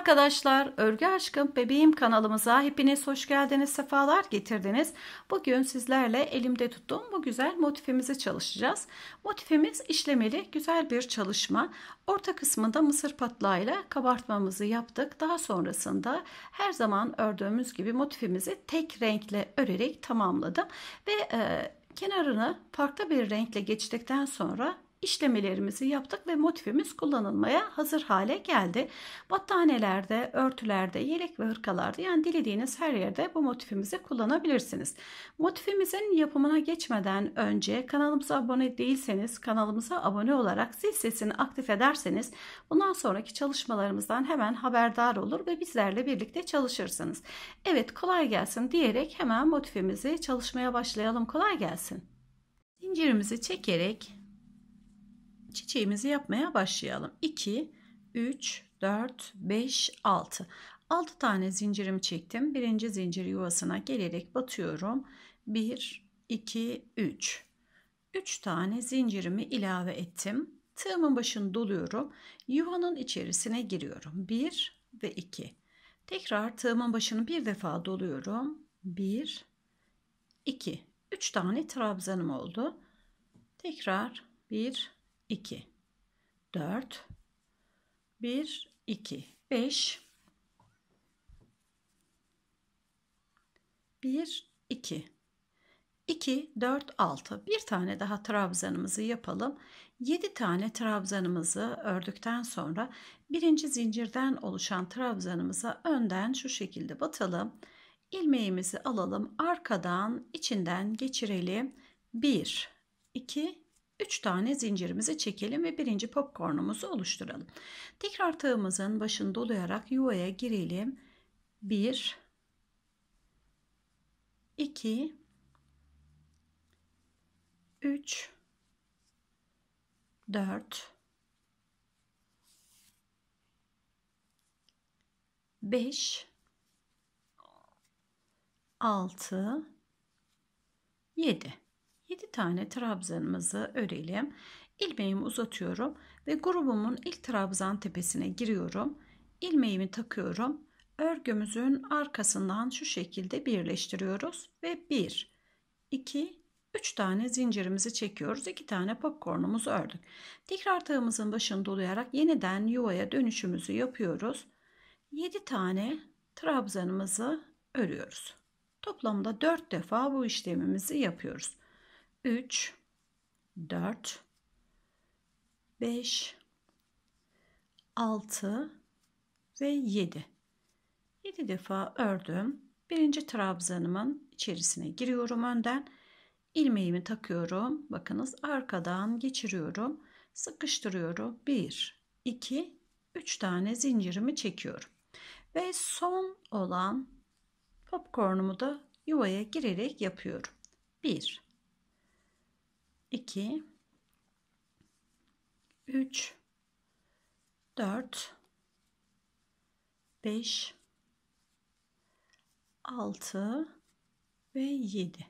arkadaşlar, Örgü Aşkım Bebeğim kanalımıza hepiniz hoş geldiniz, sefalar getirdiniz. Bugün sizlerle elimde tuttuğum bu güzel motifimizi çalışacağız. Motifimiz işlemeli, güzel bir çalışma. Orta kısmında mısır patlağıyla kabartmamızı yaptık. Daha sonrasında her zaman ördüğümüz gibi motifimizi tek renkle örerek tamamladım. Ve e, kenarını farklı bir renkle geçtikten sonra işlemelerimizi yaptık ve motifimiz kullanılmaya hazır hale geldi. Battaniyelerde, örtülerde, yelek ve hırkalarda yani dilediğiniz her yerde bu motifimizi kullanabilirsiniz. Motifimizin yapımına geçmeden önce kanalımıza abone değilseniz kanalımıza abone olarak zil sesini aktif ederseniz bundan sonraki çalışmalarımızdan hemen haberdar olur ve bizlerle birlikte çalışırsınız. Evet kolay gelsin diyerek hemen motifimizi çalışmaya başlayalım. Kolay gelsin. Zincirimizi çekerek çiçeğimizi yapmaya başlayalım. 2, 3, 4, 5, 6. 6 tane zincirimi çektim. Birinci zincir yuvasına gelerek batıyorum. 1, 2, 3. 3 tane zincirimi ilave ettim. Tığımın başını doluyorum. Yuvanın içerisine giriyorum. 1 ve 2. Tekrar tığımın başını bir defa doluyorum. 1, 2. 3 tane trabzanım oldu. Tekrar 1, 2 4 1 2 5 1 2 2 4 6 bir tane daha trabzanımızı yapalım. 7 tane trabzanımızı ördükten sonra birinci zincirden oluşan trabzanımıza önden şu şekilde batalım. İlmeğimizi alalım. Arkadan içinden geçirelim. 1 2 3 tane zincirimizi çekelim ve birinci popcornumuzu oluşturalım. Tekrar tığımızın başını dolayarak yuvaya girelim. 1 2 3 4 5 6 7 7 tane trabzanımızı örelim. İlmeğimi uzatıyorum ve grubumun ilk trabzan tepesine giriyorum. İlmeğimi takıyorum. Örgümüzün arkasından şu şekilde birleştiriyoruz ve 1 2 3 tane zincirimizi çekiyoruz. 2 tane popcornumuzu ördük. Tekrar tığımızın başını dolayarak yeniden yuvaya dönüşümüzü yapıyoruz. 7 tane trabzanımızı örüyoruz. Toplamda 4 defa bu işlemimizi yapıyoruz. 3 4 5 6 ve 7 7 defa ördüm. Birinci trabzanımın içerisine giriyorum önden. İlmeğimi takıyorum. Bakınız arkadan geçiriyorum. Sıkıştırıyorum. 1 2 3 tane zincirimi çekiyorum. Ve son olan popcornumu da yuvaya girerek yapıyorum. 1 2 3 4 5 6 ve 7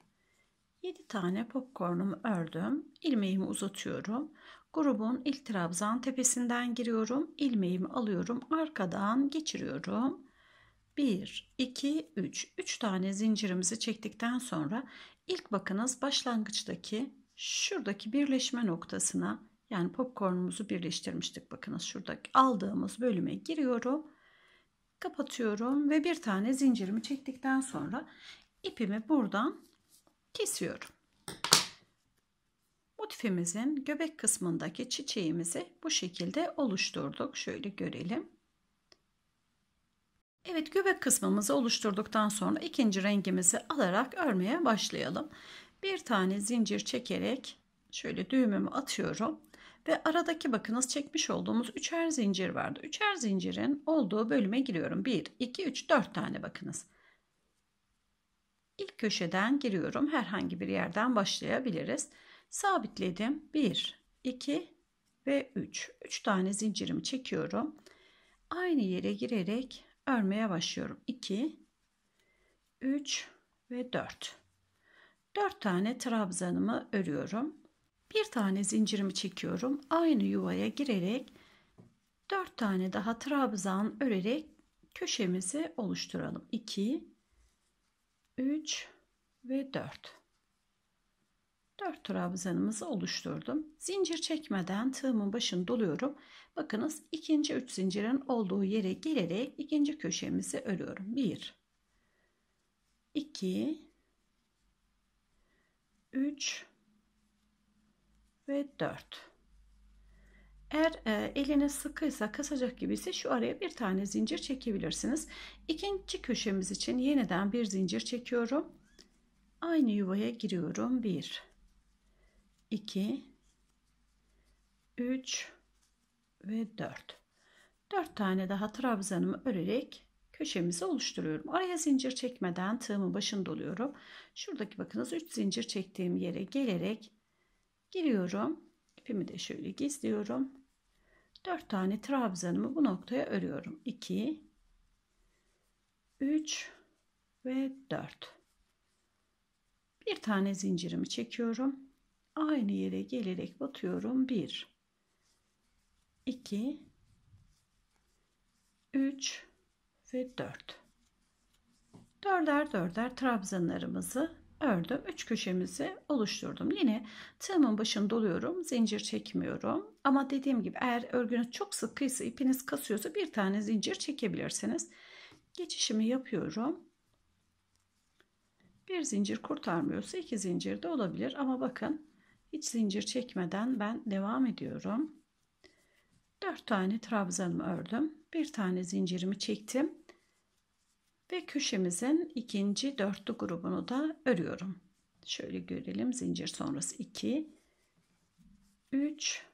7 tane popcornumu ördüm. İlmeğimi uzatıyorum. Grubun ilk trabzan tepesinden giriyorum. İlmeğimi alıyorum. Arkadan geçiriyorum. 1 2 3 3 tane zincirimizi çektikten sonra ilk bakınız başlangıçtaki şuradaki birleşme noktasına yani popcornumuzu birleştirmiştik. Bakınız şuradaki aldığımız bölüme giriyorum. Kapatıyorum ve bir tane zincirimi çektikten sonra ipimi buradan kesiyorum. Motifimizin göbek kısmındaki çiçeğimizi bu şekilde oluşturduk. Şöyle görelim. Evet göbek kısmımızı oluşturduktan sonra ikinci rengimizi alarak örmeye başlayalım bir tane zincir çekerek şöyle düğümümü atıyorum ve aradaki bakınız çekmiş olduğumuz üçer zincir vardı. Üçer zincirin olduğu bölüme giriyorum. 1, 2, 3, 4 tane bakınız. İlk köşeden giriyorum. Herhangi bir yerden başlayabiliriz. Sabitledim. 1, 2 ve 3. 3 tane zincirimi çekiyorum. Aynı yere girerek örmeye başlıyorum. 2, 3 ve 4. 4 tane trabzanımı örüyorum. Bir tane zincirimi çekiyorum. Aynı yuvaya girerek 4 tane daha trabzan örerek köşemizi oluşturalım. 2 3 ve 4. 4 trabzanımızı oluşturdum. Zincir çekmeden tığımın başını doluyorum. Bakınız ikinci 3 zincirin olduğu yere gelerek ikinci köşemizi örüyorum. 1 2 3 ve 4. Eğer e, eliniz sıkıysa kasacak gibiyse şu araya bir tane zincir çekebilirsiniz. İkinci köşemiz için yeniden bir zincir çekiyorum. Aynı yuvaya giriyorum. 1 2 3 ve 4. 4 tane daha trabzanımı örerek köşemizi oluşturuyorum. Araya zincir çekmeden tığımın başını doluyorum. Şuradaki bakınız 3 zincir çektiğim yere gelerek giriyorum. İpimi de şöyle gizliyorum. 4 tane trabzanımı bu noktaya örüyorum. 2 3 ve 4. Bir tane zincirimi çekiyorum. Aynı yere gelerek batıyorum. 1 2 3 ve 4. Dörder dörder trabzanlarımızı ördüm. 3 köşemizi oluşturdum. Yine tığımın başını doluyorum. Zincir çekmiyorum. Ama dediğim gibi eğer örgünüz çok sıkıysa ipiniz kasıyorsa bir tane zincir çekebilirsiniz. Geçişimi yapıyorum. Bir zincir kurtarmıyorsa iki zincir de olabilir. Ama bakın hiç zincir çekmeden ben devam ediyorum. 4 tane trabzanımı ördüm. Bir tane zincirimi çektim ve köşemizin ikinci dörtlü grubunu da örüyorum. Şöyle görelim. Zincir sonrası 2 3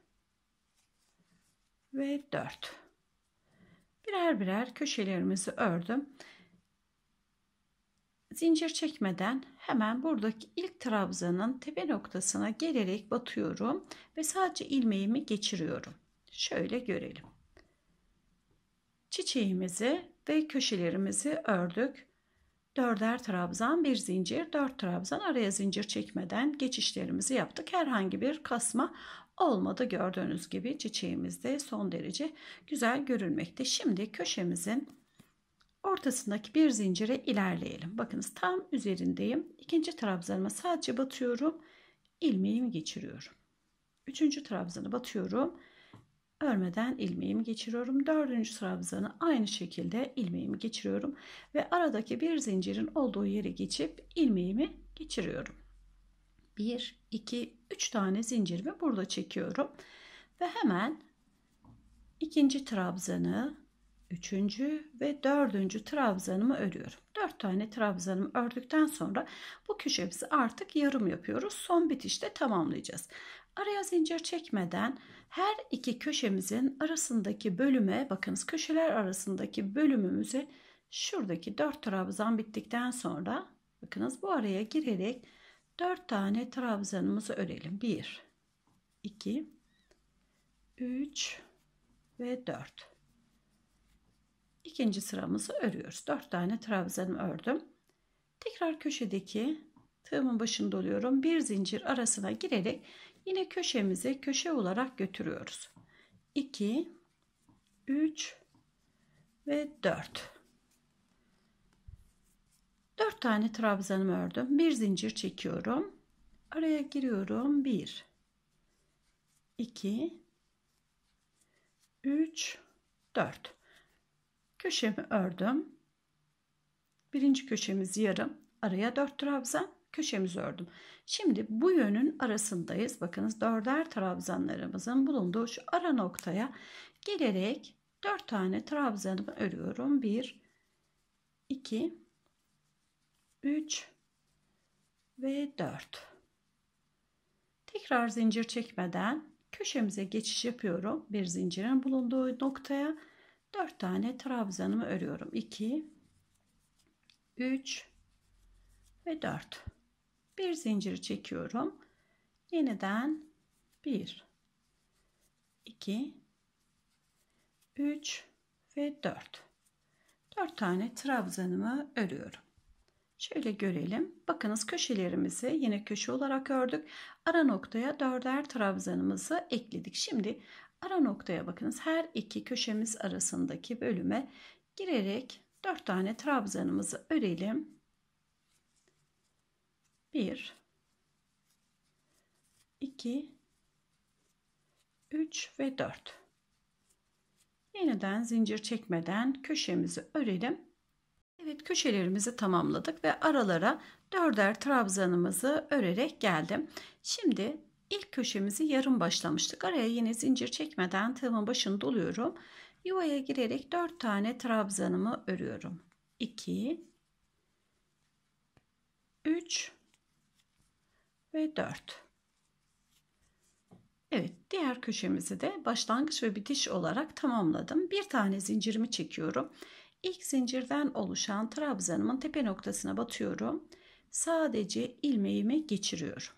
ve 4. Birer birer köşelerimizi ördüm. Zincir çekmeden hemen buradaki ilk trabzanın tepe noktasına gelerek batıyorum ve sadece ilmeğimi geçiriyorum. Şöyle görelim. Çiçeğimizi ve köşelerimizi ördük. Dörder trabzan, bir zincir, dört trabzan araya zincir çekmeden geçişlerimizi yaptık. Herhangi bir kasma olmadı gördüğünüz gibi çiçeğimiz de son derece güzel görünmekte. Şimdi köşemizin ortasındaki bir zincire ilerleyelim. Bakınız tam üzerindeyim. İkinci trabzanıma sadece batıyorum. ilmeğimi geçiriyorum. Üçüncü trabzanı batıyorum örmeden ilmeğimi geçiriyorum. Dördüncü trabzanı aynı şekilde ilmeğimi geçiriyorum ve aradaki bir zincirin olduğu yere geçip ilmeğimi geçiriyorum. 1 2 3 tane zincirimi burada çekiyorum ve hemen ikinci trabzanı, üçüncü ve dördüncü trabzanımı örüyorum. Dört tane trabzanımı ördükten sonra bu köşemizi artık yarım yapıyoruz. Son bitişte tamamlayacağız. Araya zincir çekmeden her iki köşemizin arasındaki bölüme bakınız köşeler arasındaki bölümümüze şuradaki dört trabzan bittikten sonra bakınız bu araya girerek dört tane trabzanımızı örelim. 1 2 3 ve 4 İkinci sıramızı örüyoruz. 4 tane trabzanımı ördüm. Tekrar köşedeki tığımın başını doluyorum. Bir zincir arasına girerek Yine köşemizi köşe olarak götürüyoruz. 2 3 ve 4 4 tane trabzanımı ördüm. Bir zincir çekiyorum. Araya giriyorum. 1 2 3 4 Köşemi ördüm. Birinci köşemiz yarım. Araya 4 trabzan köşemizi ördüm. Şimdi bu yönün arasındayız. Bakınız dörder trabzanlarımızın bulunduğu şu ara noktaya gelerek dört tane trabzanımı örüyorum. Bir, iki, üç ve dört. Tekrar zincir çekmeden köşemize geçiş yapıyorum. Bir zincirin bulunduğu noktaya dört tane trabzanımı örüyorum. 2 3 ve 4 bir zincir çekiyorum. Yeniden 1 2 3 ve 4 4 tane trabzanımı örüyorum. Şöyle görelim. Bakınız köşelerimizi yine köşe olarak ördük. Ara noktaya dörder trabzanımızı ekledik. Şimdi ara noktaya bakınız. Her iki köşemiz arasındaki bölüme girerek dört tane trabzanımızı örelim. Bir, iki, üç ve dört. Yeniden zincir çekmeden köşemizi örelim. Evet köşelerimizi tamamladık ve aralara dörder trabzanımızı örerek geldim. Şimdi ilk köşemizi yarım başlamıştık. Araya yine zincir çekmeden tığımın başını doluyorum. Yuvaya girerek 4 tane trabzanımı örüyorum. 2 3 ve 4 Evet diğer köşemizi de başlangıç ve bitiş olarak tamamladım. Bir tane zincirimi çekiyorum. İlk zincirden oluşan trabzanımın tepe noktasına batıyorum. Sadece ilmeğimi geçiriyorum.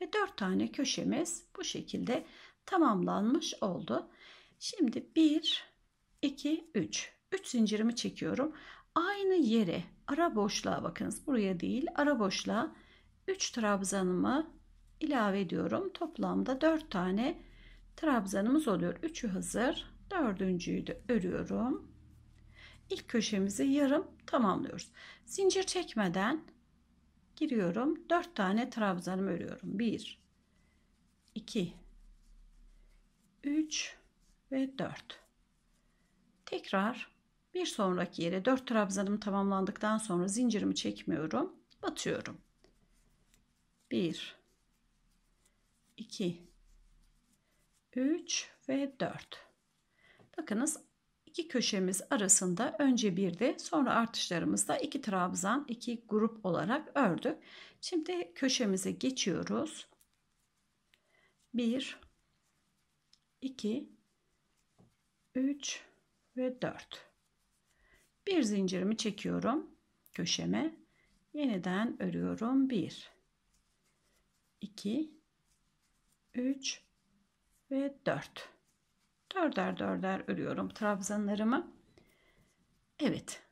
Ve 4 tane köşemiz bu şekilde tamamlanmış oldu. Şimdi 1, 2, 3. 3 zincirimi çekiyorum. Aynı yere ara boşluğa bakınız. Buraya değil ara boşluğa 3 trabzanımı ilave ediyorum. Toplamda 4 tane trabzanımız oluyor. 3'ü hazır. Dördüncüyü de örüyorum ilk köşemizi yarım tamamlıyoruz. Zincir çekmeden giriyorum. 4 tane trabzanımı örüyorum. 1 2 3 ve 4. Tekrar bir sonraki yere 4 trabzanım tamamlandıktan sonra zincirimi çekmiyorum. Batıyorum. 1 2 3 ve 4. Bakınız iki köşemiz arasında önce bir de sonra artışlarımızda iki trabzan iki grup olarak ördük. Şimdi köşemize geçiyoruz. 1 2 3 ve 4 bir zincirimi çekiyorum köşeme yeniden örüyorum 1 2 3 ve 4 dörder dörder örüyorum trabzanlarımı. Evet.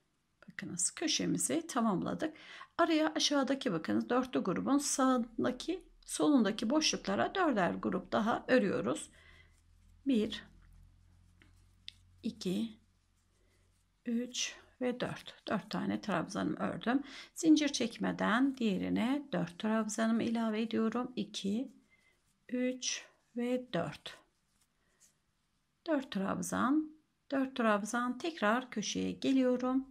Bakınız köşemizi tamamladık. Araya aşağıdaki bakınız dörtlü grubun sağındaki solundaki boşluklara dörder grup daha örüyoruz. 1 2 3 ve 4. 4 tane trabzanımı ördüm. Zincir çekmeden diğerine 4 trabzanımı ilave ediyorum. 2 3 ve 4. 4 trabzan 4 trabzan tekrar köşeye geliyorum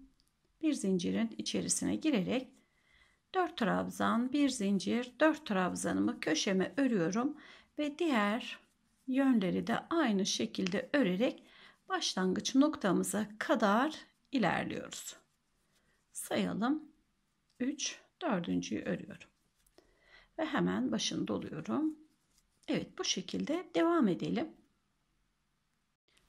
bir zincirin içerisine girerek 4 trabzan bir zincir 4 trabzanımı köşeme örüyorum ve diğer yönleri de aynı şekilde örerek başlangıç noktamıza kadar ilerliyoruz sayalım 3 dördüncüyü örüyorum ve hemen başını doluyorum Evet bu şekilde devam edelim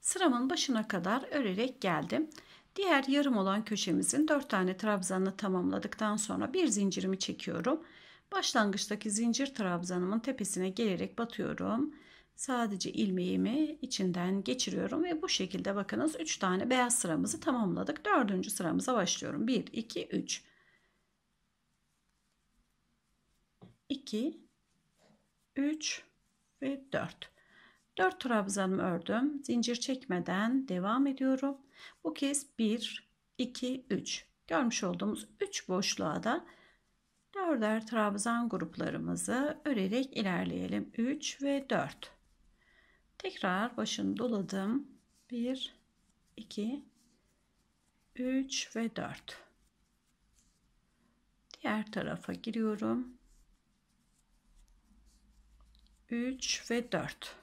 Sıramın başına kadar örerek geldim. Diğer yarım olan köşemizin 4 tane trabzanını tamamladıktan sonra bir zincirimi çekiyorum. Başlangıçtaki zincir trabzanımın tepesine gelerek batıyorum. Sadece ilmeğimi içinden geçiriyorum ve bu şekilde bakınız 3 tane beyaz sıramızı tamamladık. 4. sıramıza başlıyorum. 1 2 3 2 3 ve 4 4 trabzanımı ördüm. Zincir çekmeden devam ediyorum. Bu kez 1, 2, 3. Görmüş olduğumuz 3 boşluğa da dörder trabzan gruplarımızı örerek ilerleyelim. 3 ve 4. Tekrar başını doladım. 1, 2, 3 ve 4. Diğer tarafa giriyorum. 3 ve 4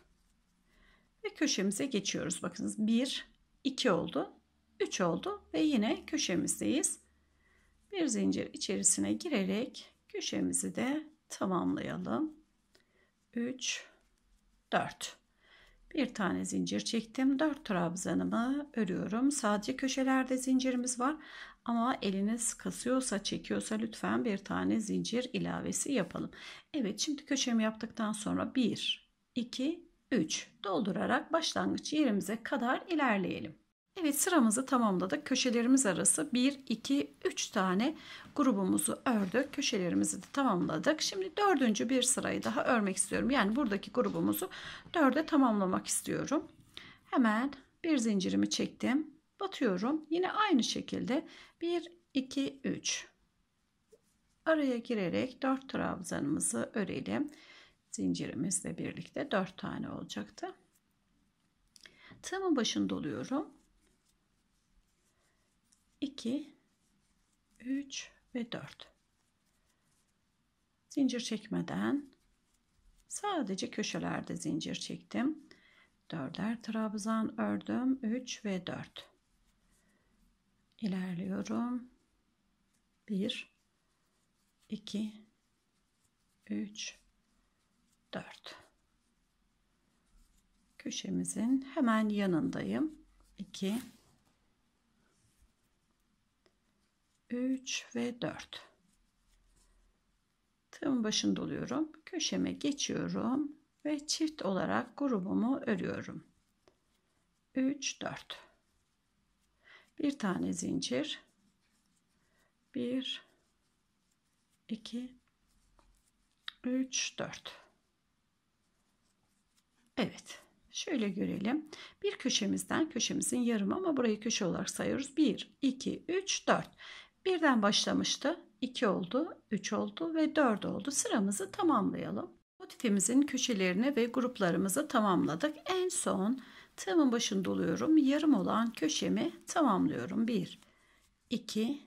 ve köşemize geçiyoruz. Bakınız 1, 2 oldu, 3 oldu ve yine köşemizdeyiz. Bir zincir içerisine girerek köşemizi de tamamlayalım. 3, 4. Bir tane zincir çektim. 4 trabzanımı örüyorum. Sadece köşelerde zincirimiz var. Ama eliniz kasıyorsa, çekiyorsa lütfen bir tane zincir ilavesi yapalım. Evet, şimdi köşemi yaptıktan sonra 1, 2, 3 doldurarak başlangıç yerimize kadar ilerleyelim. Evet sıramızı tamamladık. Köşelerimiz arası 1, 2, 3 tane grubumuzu ördük. Köşelerimizi de tamamladık. Şimdi dördüncü bir sırayı daha örmek istiyorum. Yani buradaki grubumuzu dörde tamamlamak istiyorum. Hemen bir zincirimi çektim. Batıyorum. Yine aynı şekilde 1, 2, 3. Araya girerek 4 trabzanımızı örelim. Zincirimizle birlikte 4 tane olacaktı. Tığımın başını doluyorum. 2 3 ve 4 zincir çekmeden sadece köşelerde zincir çektim. Dörder trabzan ördüm. 3 ve 4 ilerliyorum. 1 2 3 4 köşemizin hemen yanındayım. 2 3 ve 4 tığım başında doluyorum köşeme geçiyorum ve çift olarak grubumu örüyorum. 3 4 bir tane zincir. 1 2 3 4 Evet şöyle görelim. Bir köşemizden köşemizin yarım ama burayı köşe olarak sayıyoruz. 1 2 3 4 Birden başlamıştı. 2 oldu, 3 oldu ve 4 oldu. Sıramızı tamamlayalım. Motifimizin köşelerini ve gruplarımızı tamamladık. En son tığımın başını doluyorum. Yarım olan köşemi tamamlıyorum. 1, 2,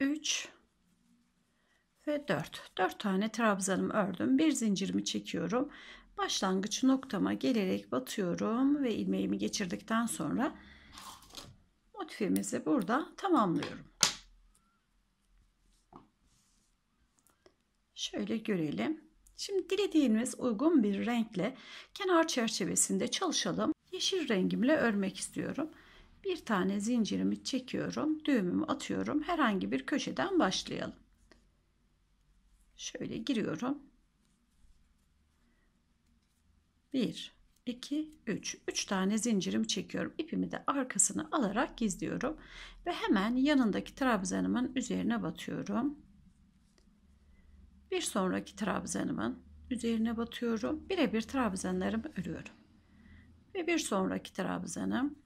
3 ve 4. 4 tane trabzanımı ördüm. Bir zincirimi çekiyorum. Başlangıç noktama gelerek batıyorum ve ilmeğimi geçirdikten sonra motifimizi burada tamamlıyorum. Şöyle görelim. Şimdi dilediğimiz uygun bir renkle kenar çerçevesinde çalışalım. Yeşil rengimle örmek istiyorum. Bir tane zincirimi çekiyorum. Düğümümü atıyorum. Herhangi bir köşeden başlayalım. Şöyle giriyorum. 1 2, 3. 3 tane zincirimi çekiyorum. İpimi de arkasına alarak gizliyorum. Ve hemen yanındaki trabzanımın üzerine batıyorum. Bir sonraki trabzanımın üzerine batıyorum. Birebir trabzanlarımı örüyorum. Ve bir sonraki trabzanım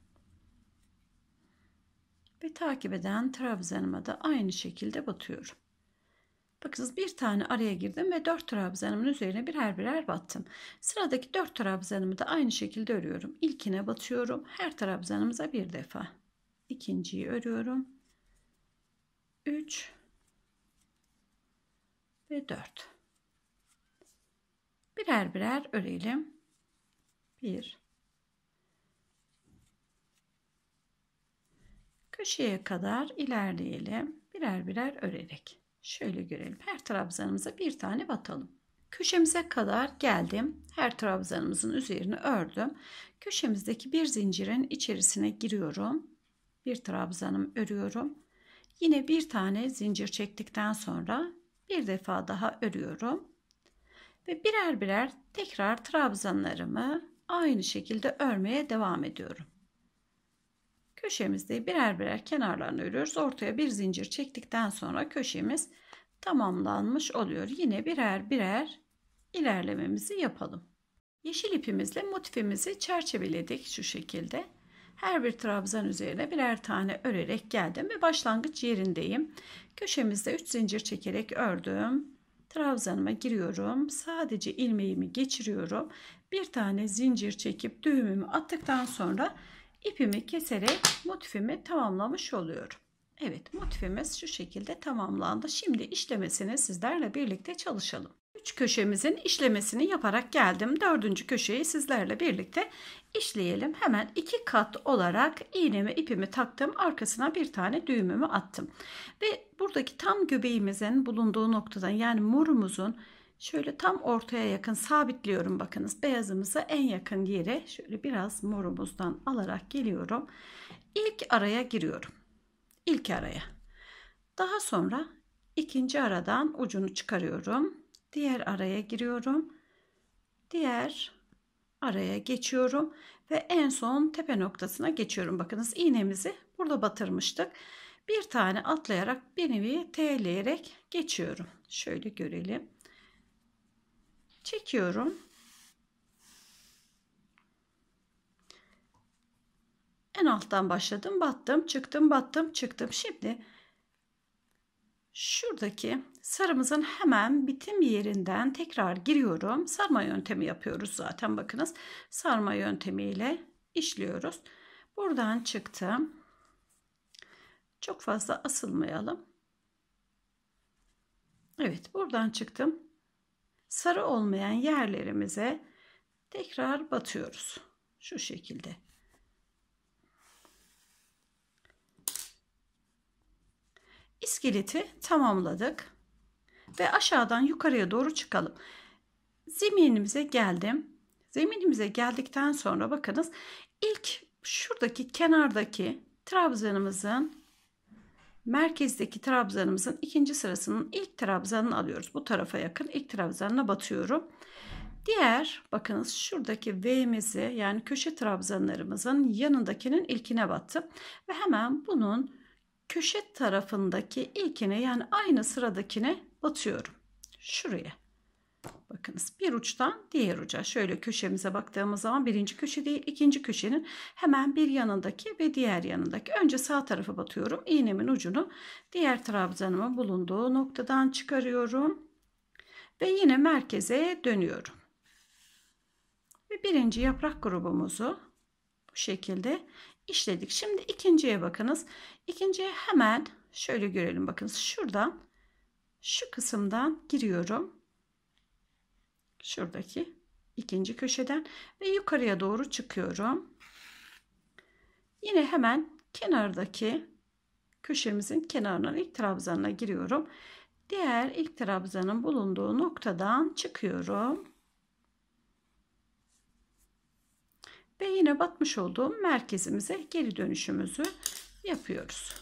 ve takip eden trabzanıma da aynı şekilde batıyorum. Bakınız bir tane araya girdim ve 4 trabzanımın üzerine birer birer battım. Sıradaki 4 trabzanımı da aynı şekilde örüyorum. İlkine batıyorum. Her trabzanımıza bir defa. İkinciyi örüyorum. 3 ve 4. Birer birer örelim. 1 Köşeye kadar ilerleyelim. Birer birer örerek. Şöyle görelim. Her trabzanımıza bir tane batalım. Köşemize kadar geldim. Her trabzanımızın üzerine ördüm. Köşemizdeki bir zincirin içerisine giriyorum. Bir trabzanım örüyorum. Yine bir tane zincir çektikten sonra bir defa daha örüyorum. Ve birer birer tekrar trabzanlarımı aynı şekilde örmeye devam ediyorum. Köşemizde birer birer kenarlarını örüyoruz. Ortaya bir zincir çektikten sonra köşemiz tamamlanmış oluyor. Yine birer birer ilerlememizi yapalım. Yeşil ipimizle motifimizi çerçeveledik şu şekilde. Her bir trabzan üzerine birer tane örerek geldim ve başlangıç yerindeyim. Köşemizde 3 zincir çekerek ördüm. Trabzanıma giriyorum. Sadece ilmeğimi geçiriyorum. Bir tane zincir çekip düğümümü attıktan sonra ipimi keserek motifimi tamamlamış oluyorum. Evet motifimiz şu şekilde tamamlandı. Şimdi işlemesini sizlerle birlikte çalışalım. 3 köşemizin işlemesini yaparak geldim. Dördüncü köşeyi sizlerle birlikte işleyelim. Hemen iki kat olarak iğnemi ipimi taktım. Arkasına bir tane düğümümü attım. Ve buradaki tam göbeğimizin bulunduğu noktadan yani morumuzun Şöyle tam ortaya yakın sabitliyorum bakınız. Beyazımıza en yakın yere şöyle biraz morumuzdan alarak geliyorum. İlk araya giriyorum. İlk araya. Daha sonra ikinci aradan ucunu çıkarıyorum. Diğer araya giriyorum. Diğer araya geçiyorum ve en son tepe noktasına geçiyorum. Bakınız iğnemizi burada batırmıştık. Bir tane atlayarak bir nevi T'leyerek geçiyorum. Şöyle görelim. Çekiyorum. En alttan başladım, battım, çıktım, battım, çıktım. Şimdi şuradaki sarımızın hemen bitim yerinden tekrar giriyorum. Sarma yöntemi yapıyoruz zaten bakınız. Sarma yöntemiyle işliyoruz. Buradan çıktım. Çok fazla asılmayalım. Evet buradan çıktım. Sarı olmayan yerlerimize tekrar batıyoruz. Şu şekilde. İskeleti tamamladık. Ve aşağıdan yukarıya doğru çıkalım. Zeminimize geldim. Zeminimize geldikten sonra bakınız ilk şuradaki kenardaki trabzanımızın merkezdeki trabzanımızın ikinci sırasının ilk trabzanını alıyoruz. Bu tarafa yakın ilk trabzanına batıyorum. Diğer bakınız şuradaki V'mizi yani köşe trabzanlarımızın yanındakinin ilkine battım. Ve hemen bunun köşe tarafındaki ilkine yani aynı sıradakine batıyorum. Şuraya. Bakınız bir uçtan diğer uca. Şöyle köşemize baktığımız zaman birinci köşe değil ikinci köşenin hemen bir yanındaki ve diğer yanındaki. Önce sağ tarafa batıyorum. İğnemin ucunu diğer trabzanımın bulunduğu noktadan çıkarıyorum. Ve yine merkeze dönüyorum. Ve birinci yaprak grubumuzu bu şekilde işledik. Şimdi ikinciye bakınız. İkinciye hemen şöyle görelim bakınız. Şuradan şu kısımdan giriyorum. Şuradaki ikinci köşeden ve yukarıya doğru çıkıyorum. Yine hemen kenardaki köşemizin kenarına ilk trabzanına giriyorum. Diğer ilk trabzanın bulunduğu noktadan çıkıyorum. Ve yine batmış olduğum merkezimize geri dönüşümüzü yapıyoruz.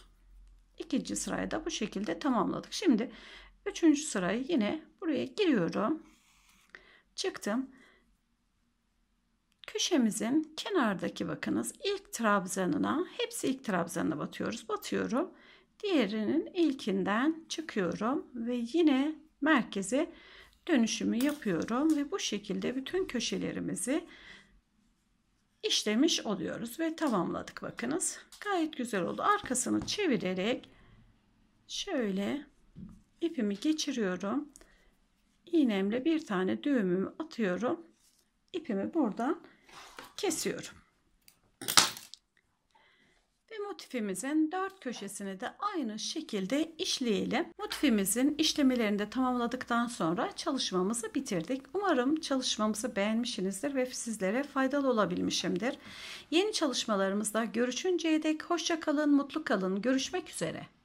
İkinci sırayı da bu şekilde tamamladık. Şimdi üçüncü sırayı yine buraya giriyorum. Çıktım. Köşemizin kenardaki bakınız ilk trabzanına hepsi ilk trabzanına batıyoruz. Batıyorum. Diğerinin ilkinden çıkıyorum ve yine merkeze dönüşümü yapıyorum ve bu şekilde bütün köşelerimizi işlemiş oluyoruz ve tamamladık bakınız. Gayet güzel oldu. Arkasını çevirerek şöyle ipimi geçiriyorum. İğnemle bir tane düğümümü atıyorum. İpimi buradan kesiyorum motifimizin dört köşesini de aynı şekilde işleyelim. Motifimizin işlemelerini de tamamladıktan sonra çalışmamızı bitirdik. Umarım çalışmamızı beğenmişsinizdir ve sizlere faydalı olabilmişimdir. Yeni çalışmalarımızda görüşünceye dek hoşça kalın, mutlu kalın. Görüşmek üzere.